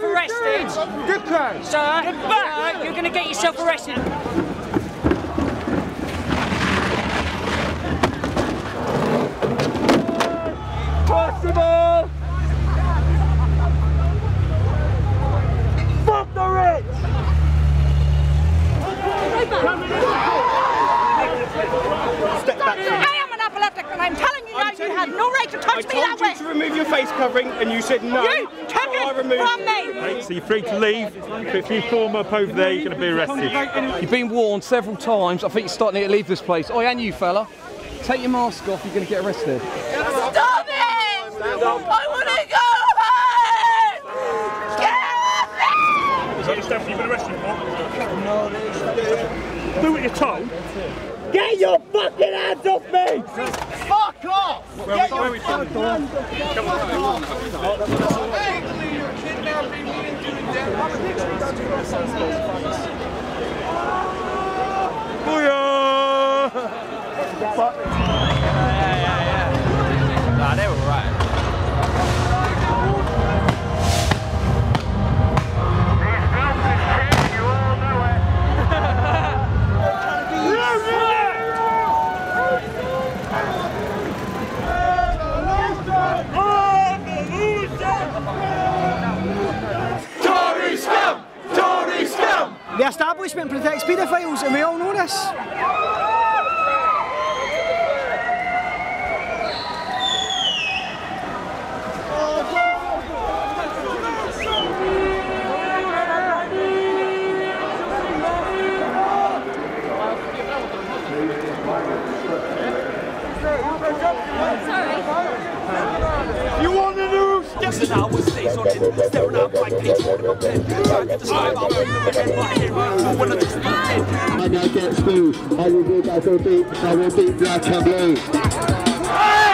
yourself arrested. Good cry. Sir, sir, you're going to get yourself arrested. Possible. Fuck the rich. Step back. I am an epileptic and I'm telling you now you had no right to I touch me that told you to remove your face covering and you said no. You took so I it removed from me. So you're free to leave, but if you form up over there, you're going to be arrested. You've been warned several times. I think you're starting to leave this place. Oh, and you, fella. Take your mask off, you're going to get arrested. Stop it! I want to go home! Get off me! Is that the stuff you've been arrested for? Do what you're told. Get your fucking hands off me! Fuck off! Where, where are we from? Come on. Nah, The establishment protects paedophiles, and we all know this. You want to know? Listen, I was stays on head, I get smooth, I will be back on beat, I will beat black and blue.